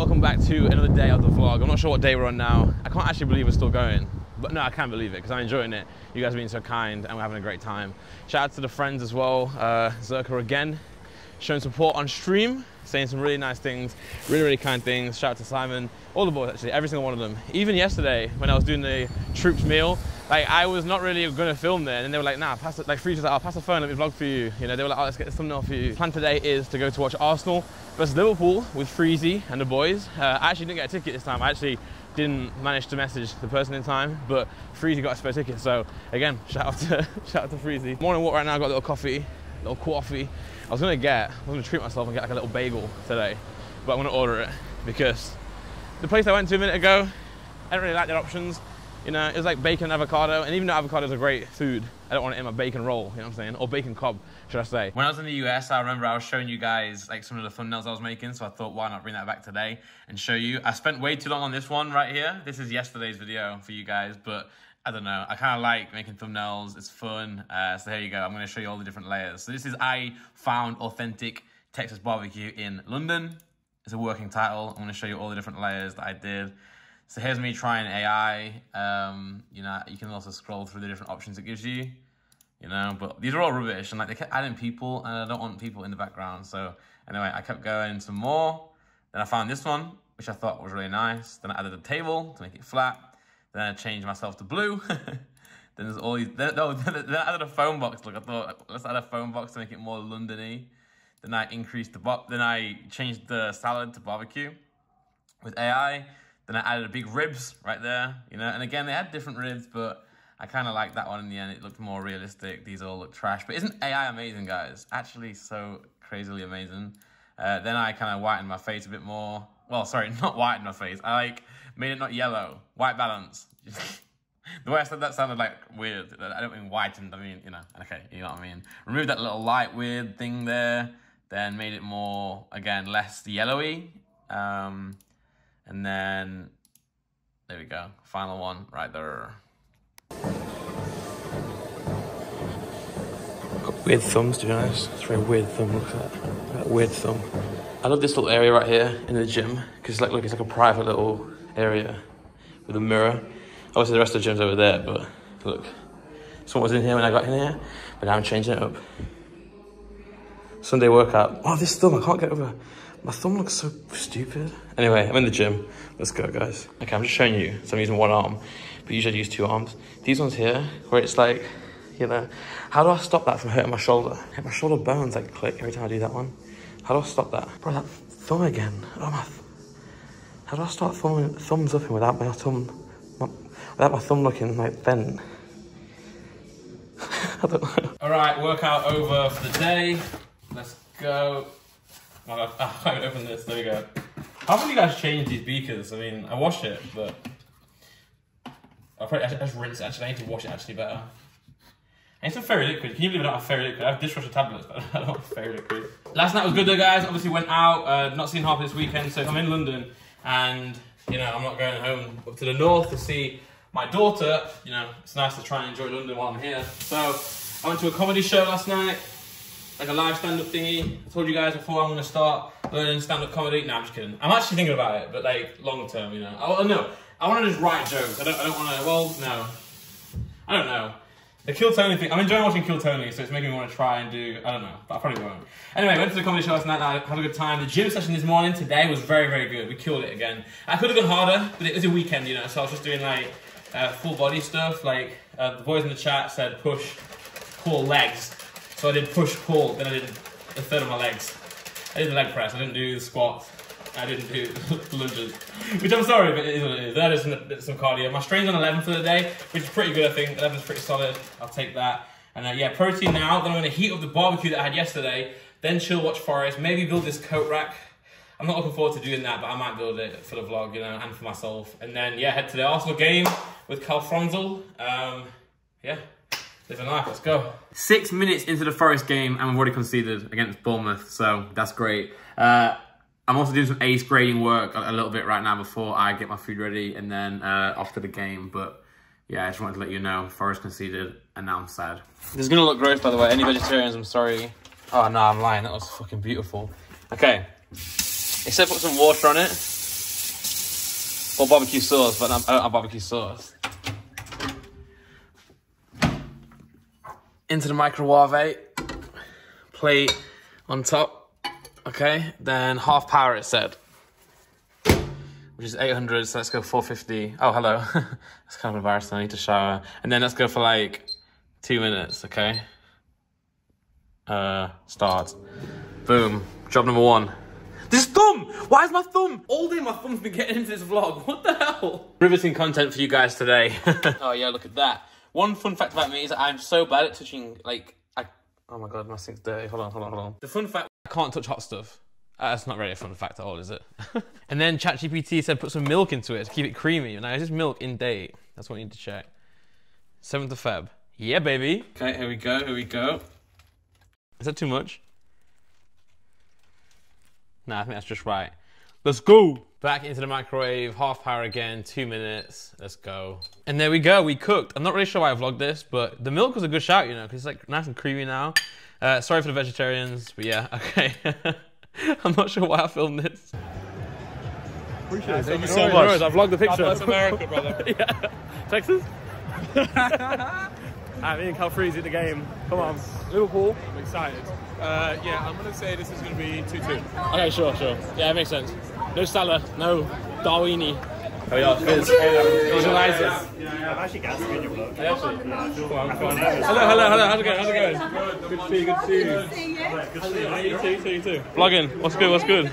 welcome back to another day of the vlog. I'm not sure what day we're on now. I can't actually believe we're still going. But no, I can't believe it because I'm enjoying it. You guys have been so kind and we're having a great time. Shout out to the friends as well. Uh, Zerka again, showing support on stream, saying some really nice things, really, really kind things. Shout out to Simon, all the boys actually, every single one of them. Even yesterday when I was doing the troops meal, like I was not really gonna film there and then they were like, nah, pass it, like Freeze was like, I'll pass the phone, let me vlog for you. You know, they were like, oh, let's get this thumbnail for you. Plan today is to go to watch Arsenal versus Liverpool with Freezy and the boys. Uh, I actually didn't get a ticket this time. I actually didn't manage to message the person in time, but Freezy got a spare ticket. So again, shout out to shout out to Freezy. Morning walk right now, I got a little coffee, a little coffee. I was gonna get, I was gonna treat myself and get like a little bagel today, but I'm gonna order it because the place I went to a minute ago, I didn't really like their options. You know, it's like bacon avocado, and even though avocado is a great food, I don't want it in my bacon roll, you know what I'm saying? Or bacon cob, should I say. When I was in the US, I remember I was showing you guys like some of the thumbnails I was making, so I thought, why not bring that back today and show you. I spent way too long on this one right here. This is yesterday's video for you guys, but I don't know. I kind of like making thumbnails. It's fun. Uh, so here you go. I'm going to show you all the different layers. So this is I found authentic Texas barbecue in London. It's a working title. I'm going to show you all the different layers that I did. So here's me trying AI. Um, you know, you can also scroll through the different options it gives you. You know, but these are all rubbish, and like they kept adding people, and I don't want people in the background. So anyway, I kept going some more. Then I found this one, which I thought was really nice. Then I added a table to make it flat. Then I changed myself to blue. then there's all these. Then, no, then I added a phone box. Look, I thought let's add a phone box to make it more Londony. Then I increased the bo- Then I changed the salad to barbecue with AI. Then I added a big ribs right there, you know. And again, they had different ribs, but I kind of liked that one in the end. It looked more realistic. These all look trash. But isn't AI amazing, guys? Actually, so crazily amazing. Uh, then I kind of whitened my face a bit more. Well, sorry, not whitened my face. I like made it not yellow. White balance. the way I said that sounded like weird. I don't mean whitened. I mean, you know, okay, you know what I mean. Remove that little light weird thing there. Then made it more, again, less yellowy. Um, and then, there we go. Final one right there. Weird thumbs, to be honest. It's a very weird thumb. Look at that. that weird thumb. I love this little area right here in the gym because like, look, it's like a private little area with a mirror. Obviously, the rest of the gym's over there, but look, someone was in here when I got in here, but now I'm changing it up. Sunday workout. Oh, this thumb, I can't get over. My thumb looks so stupid. Anyway, I'm in the gym. Let's go, guys. Okay, I'm just showing you. So I'm using one arm, but usually I use two arms. These ones here, where it's like, you know, how do I stop that from hurting my shoulder? Hit My shoulder bones like click every time I do that one. How do I stop that? Bro, that thumb again. Oh my. Th how do I start thumbing, thumbs up without my thumb, my, without my thumb looking like bent? I don't know. All right, workout over for the day. Go. Oh, I haven't opened this. There we go. How have you guys changed these beakers? I mean, I wash it, but I'll probably I just rinse it. Actually, I need to wash it actually better. I need some fairy liquid. Can you believe I don't have fairy liquid? I have dishwasher tablets, but I don't have fairy liquid. Last night was good though, guys. Obviously went out. Uh, not seen Harper this weekend, so I'm in London, and you know I'm not going home up to the north to see my daughter. You know, it's nice to try and enjoy London while I'm here. So I went to a comedy show last night like a live stand-up thingy. I told you guys before I'm gonna start learning stand-up comedy. No, I'm just kidding. I'm actually thinking about it, but like long term, you know. Oh no, I want to just write jokes. I don't. I don't want to. Well, no, I don't know. The Kill Tony thing. I'm enjoying watching Kill Tony, so it's making me want to try and do. I don't know, but I probably won't. Anyway, went to the comedy show last night. I had a good time. The gym session this morning today was very, very good. We killed it again. I could have gone harder, but it was a weekend, you know. So I was just doing like uh, full body stuff. Like uh, the boys in the chat said, push, pull legs. So I did push, pull, then I did a third of my legs. I did the leg press, I didn't do the squats, I didn't do lunges, which I'm sorry, but it is what it is. That is some, cardio. My strain's on 11 for the day, which is pretty good, I think. 11 is pretty solid. I'll take that. And uh, yeah, protein now. Then I'm to heat up the barbecue that I had yesterday, then chill, watch Forest, maybe build this coat rack. I'm not looking forward to doing that, but I might build it for the vlog, you know, and for myself. And then, yeah, head to the Arsenal game with Carl Franzel. Um, yeah. Living life, let's go. Six minutes into the Forest game and we've already conceded against Bournemouth, so that's great. Uh, I'm also doing some ace grading work a, a, little bit right now before I get my food ready and then uh, off to the game, but yeah, I just wanted to let you know, Forest conceded and now I'm sad. This is gonna look gross by the way, any vegetarians, I'm sorry. Oh no, I'm lying, that was fucking beautiful. Okay, it said put some water on it. Or barbecue sauce, but I don't have barbecue sauce. Into the microwave, plate on top. Okay, then half power it said, which is 800. So let's go 450. Oh, hello. That's kind of embarrassing. I need to shower. And then let's go for like two minutes. Okay. Uh, start. Boom. Job number one. This thumb! Why is my thumb? All day my thumb's been getting into this vlog. What the hell? Riveting content for you guys today. oh yeah, look at that. One fun fact about me is that I'm so bad at touching, like, I... Oh my god, my sink's dirty. Hold on, hold on, hold on. The fun fact, I can't touch hot stuff. Uh, that's not really a fun fact at all, is it? and then ChatGPT said put some milk into it to keep it creamy. Now, is this milk in date? That's what we need to check. 7th of Feb. Yeah, baby. Okay, here we go, here we go. Is that too much? No, I think that's just right. Let's go. Back into the microwave, half power again, two minutes. Let's go. And there we go, we cooked. I'm not really sure why I vlogged this, but the milk was a good shout, you know, because it's like nice and creamy now. Uh, sorry for the vegetarians, but yeah, okay. I'm not sure why I filmed this. Appreciate it. Thank you so much. I vlogged the picture. That's America, brother. yeah. Texas? I mean, in Cal Freeze at the game. Come on. Liverpool? I'm excited. Uh, yeah, I'm going to say this is going to be 2-2. Okay, sure, sure. Yeah, it makes sense. No Salah, no Darwini. Oh yeah, Fizz. Visualize I've actually got to in your vlog. Hello, hello, hello. How's it going? How's it going? Good to see you. Good to see you. Good to see you. You too, you too, you too. Vlogging. What's good? What's good?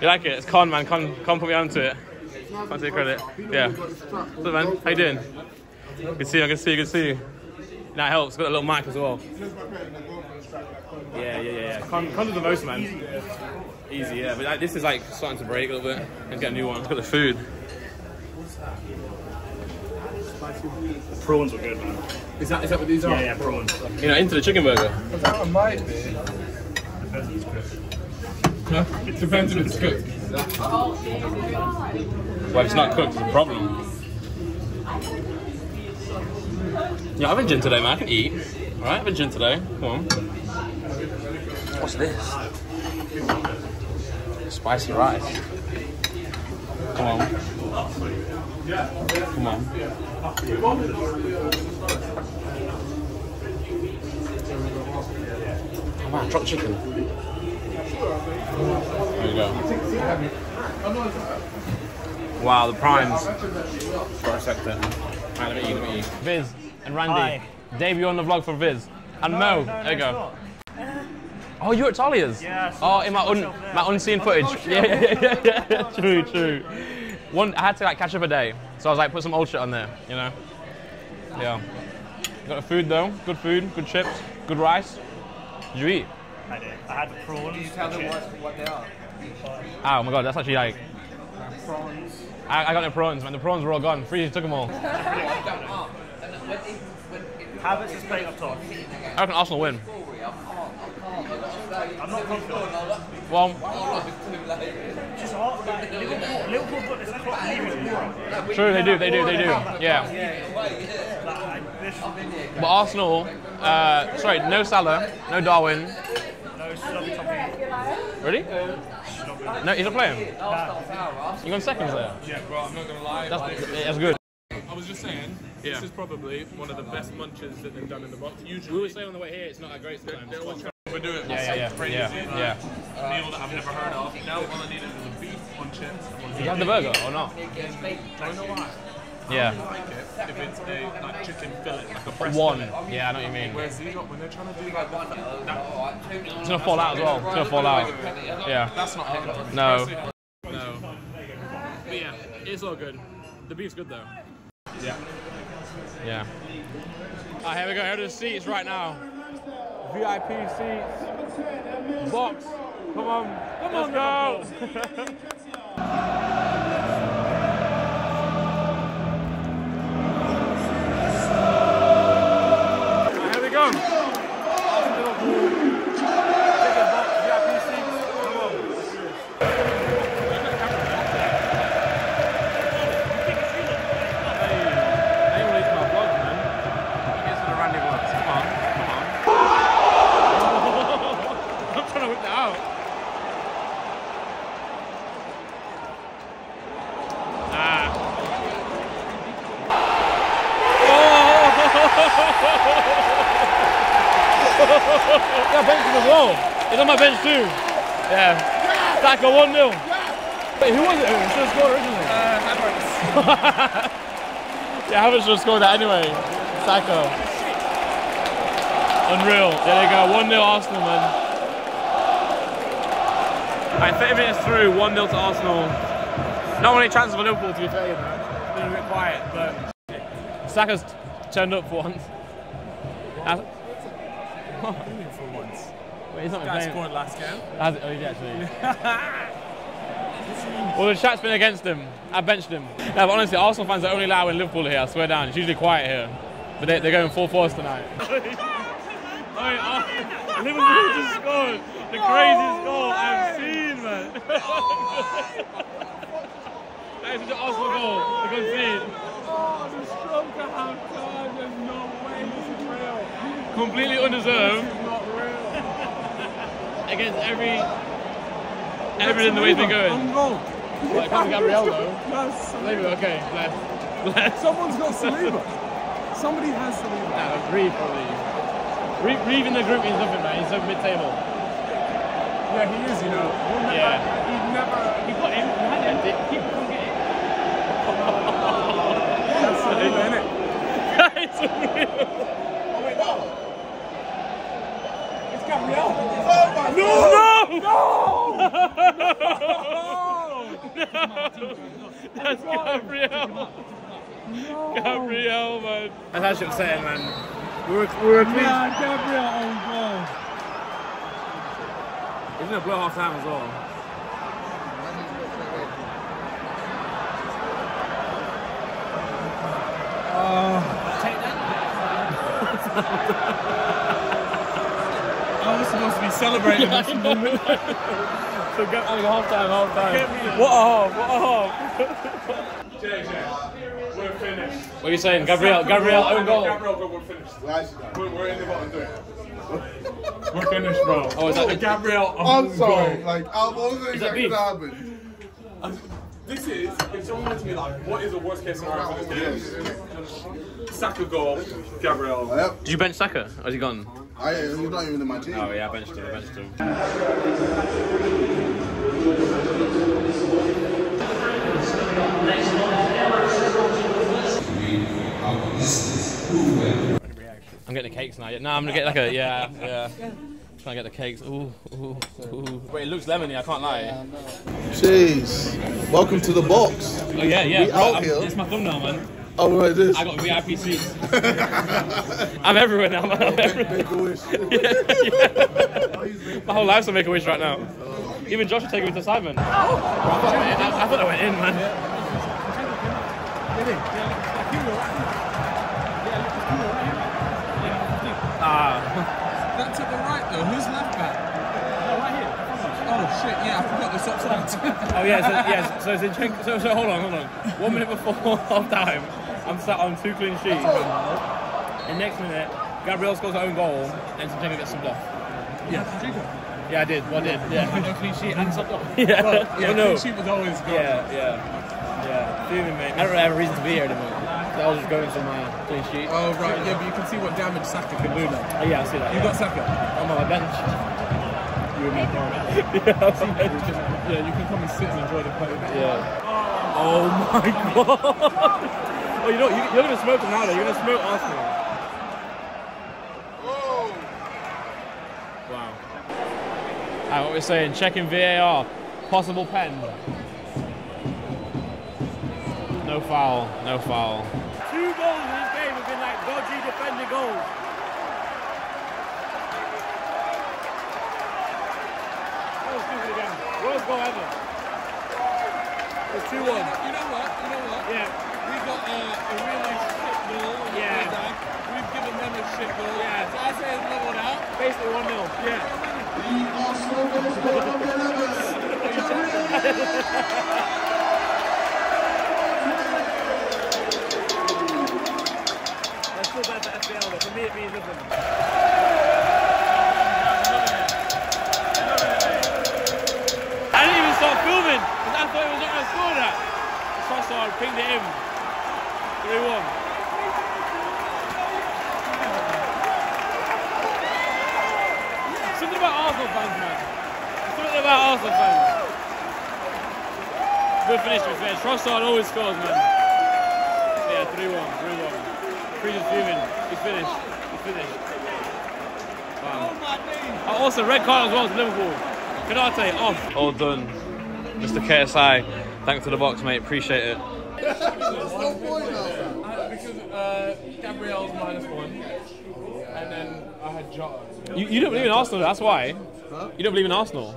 You like it? It's Con, man. Con, Con put me onto it. Can't take credit. Yeah. What's up, man? How you doing? Good to see you. Good to see you. Good to see you. That helps. Got a little mic as well. Yeah, yeah, yeah. yeah. Con, Con does the most, man. Easy, yeah. But like, this is like starting to break a little bit. Let's get a new one. Look at the food. The prawns were good, man. Is that is that what these are? Yeah, yeah, prawns. You know, into the chicken burger. That might be. Huh? It depends if it's cooked. Well, if it's not cooked, it's a problem. Yeah, I've been gin today, man. I can eat. Alright, I've been gin today. Come on. What's this? Spicy rice. Come on. Come on. Oh man, drop chicken. There you go. Wow, the primes. For a second. Right, let me eat, let me eat. Viz and Randy. Hi. Debut on the vlog for Viz. And Mo. there you go. Oh, you're at Talia's? Yeah, Oh, in my, un, my unseen footage. Yeah, yeah, yeah, yeah, yeah. True, true. One, I had to like catch up a day, so I was like, put some old shit on there, you know? Yeah. Got the food though. Good food, good chips, good rice. Did you eat? I did. I had the prawns. Did you tell them what, they are? Oh my god, that's actually like. Prawns. I, I got the prawns, man. The prawns were all gone. Freeze took them all. Havertz is playing up top. I reckon Arsenal win. I'm not confident. Well, just hard. Like, Liverpool, Liverpool got this clock leaving tomorrow. true, they do, they do, they do. Yeah. Like, I- this, But Arsenal, uh, sorry, no Salah, no Darwin. no, Snobby Ready? No, he's not playing. You're gone seconds there. Yeah, bro, I'm not going to lie. That's, that's good. I was just saying, Yeah. this is probably one of the best munches that they've done in the box. Usually, We were saying on the way here, it's not that great sometimes. They're all trying to overdo it. Yeah, yeah, yeah, yeah, yeah. meal that I've never heard of. Now all I needed is a beef, one chips, and one Did you have the burger or not? Do you know why? Yeah. I like it if it's a like chicken fillet, like a breast One. fillet. Yeah, I know what you mean. Whereas these are, when they're trying to do like that, that It's gonna fall out as well. It's gonna fall out. Yeah. that's not hitting. No. No. But yeah, it's all good. The beef's good though. Yeah. Yeah. Alright, here we go. Here are the seats right now. VIP seats. Box. Come on. Come on, go. as well. He's on my bench too. Yeah. Saka 1 0. Wait, who was it? Who should have scored originally? Uh, yeah, Havertz should have scored that anyway. Saka. Unreal. There they go. 1 0 Arsenal, man. Alright, 30 minutes through, 1 0 to Arsenal. Not many chances for Liverpool, to be fair. It's been a bit quiet, but. Saka's turned up for once. Has- for once. Wait, he's not been Guy playing. scored last game. Has it? Oh, he did actually. well, the chat's been against him. I benched him. No, but honestly, Arsenal fans are only loud when Liverpool here. I swear down. It's usually quiet here. But they, they're going full force tonight. Liverpool just scored the craziest goal I've seen, man. that is such an Arsenal goal to concede. Oh, the stroke at half time. There's no way this is real. Completely undeserved is against every everything the way it's been going. Well, it can't be Gabriel though. That's Maybe okay. Bless. Bless. Someone's got Saliba. Somebody has Saliba. Nah, Reeve probably. Reeve, Reeve in the group means nothing, man. He's so mid-table. Yeah, he is, you know. We'll never, Yeah. He never. He got in. He had it. Keep couldn't get it. That's Saliba, innit? it's unreal. Oh, wait, no. Gabriel. No! No! That's Gabriel. Gabriel, man. That's actually upsetting, man. We were, we were clean. Yeah, Gabriel on goal. He's gonna blow half time as well. I was supposed to be celebrating this moment. So go, I mean, half time, half time. What a half, what a half. We're finished. What are you saying? Gabriel, Gabriel, own goal. Gabriel, we're finished. We're, we're in the bottom do it. We're finished, bro. Oh, is that Gabriel I'm sorry. Like, I wasn't Is that expecting beef? to happen. This is, if someone went to me like, what is the worst case scenario for this game? Saka goal, Gabriel. Yep. Did you bench Saka? Or has he gone? Oh, I, he's not even in my team. Oh yeah, I benched him, I benched him. I'm getting the cakes now. Yeah, no, I'm gonna get like a yeah, yeah. Trying to get the cakes. Ooh, ooh, ooh. Wait, it looks lemony. I can't lie. Jeez. Welcome to the box. Oh yeah, yeah. We out I'm- here. It's my thumbnail, man. Oh, right, this. I got VIP seats. I'm everywhere now, man. I'm everywhere. Make a wish. My whole life's a make a wish right now. Even Josh should take me to Simon. Bro, I, thought I, went in. I, I thought I went in, man. Ah, That to the right, though. Who's left back? Oh, Oh, shit. Yeah, I forgot this upside. oh yeah, so, yeah. So, Zinchenko, so, so hold on, hold on. One minute before half time, I'm sat on two clean sheets. Oh. And next minute, Gabriel scores her own goal, and Zinchenko gets subbed off. yeah, Yeah, I did. Well, I did. Yeah. no clean sheet and subbed off. Yeah. Yeah, Oh, no. clean sheet was always good. Yeah, yeah, yeah. Fuming, mate. I don't really have a reason to be here anymore. I was just going for my clean sheet. Oh, right. Yeah, but you can see what damage Saka can do now. Oh, yeah, I see that. You yeah. got Saka. I'm on my bench. You bro. Yeah, you can come and sit and enjoy the play. Yeah. Oh my god. oh, you know, you, you're gonna smoke them now. Though. You're gonna smoke Arsenal. Wow. Alright, what we're saying? Checking VAR. Possible pen. No foul. No foul. Two goals in this game have been like dodgy defending goals. Oh, stupid again. Goal ever. It's 2 1. You know what? You know what? Yeah. We got uh, a really shit goal. Yeah. We've given them a shit goal. Yeah. So I say it's leveled out. Basically 1 0. Yeah. That's still bad for FPL, but for me it means nothing. Trossard pinged it in. 3 1. Something about Arsenal fans, man. Something about Arsenal fans. Good finish, finished, we're finished. Trossard always scores, man. Yeah, 3 1, 3 1. Free just fuming. He's finished. He's finished. Wow. Oh, also, red card as well to Liverpool. Konaté off. All done. Mr. KSI, thanks to the box, mate. Appreciate it. Because uh, Gabriel's minus one, and then I had Jota. You, you don't believe in Arsenal, that's why. You don't believe in Arsenal.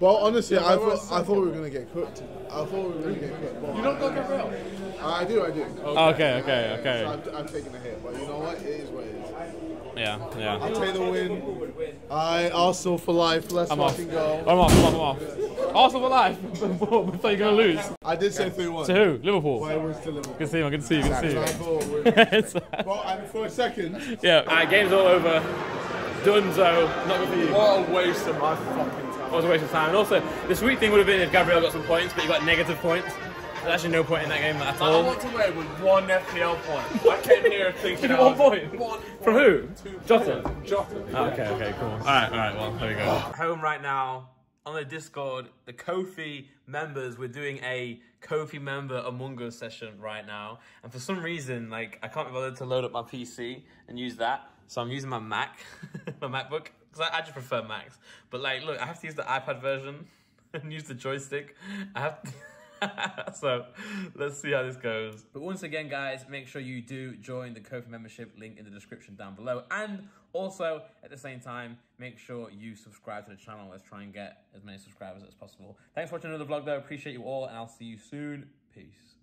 Well, honestly, I thought I thought we were gonna get cooked. I thought we were gonna get cooked. But You don't go Gabriel? I do, I do. Okay, okay, So okay. I've, I've taken a hit, but you know what? It is what it is. Yeah, yeah. I'll take the win. I Arsenal for life. Let's I'm off. fucking go. I'm off, I'm off, I'm off. Arsenal for life. Before you're going to lose. I did say three one. To who? Liverpool. But it was to Liverpool. Good to see you, man. Good to see you. Good I to see you. well, and for a second, yeah. Alright, game's all over. Dunzo. Not good for you. What a waste of my fucking time. What a waste of time. And also, the sweet thing would have been if Gabriel got some points, but you got negative points. There's actually no point in that game at all. I all. walked away with one FPL point. I came here thinking I One was- point? One From who? Jota. Jota. Oh, okay, okay, cool. All right, all right. Well, there we go. Home right now on the Discord. The Ko-fi members. We're doing a Ko-fi member Among Us session right now, and for some reason, like I can't be bothered to load up my PC and use that, so I'm using my Mac, my MacBook, because I, I just prefer Macs. But like, look, I have to use the iPad version and use the joystick. I have. To so let's see how this goes. But once again, guys, make sure you do join the Ko-fi membership link in the description down below. And also, at the same time, make sure you subscribe to the channel. Let's try and get as many subscribers as possible. Thanks for watching another vlog, though. Appreciate you all, and I'll see you soon. Peace.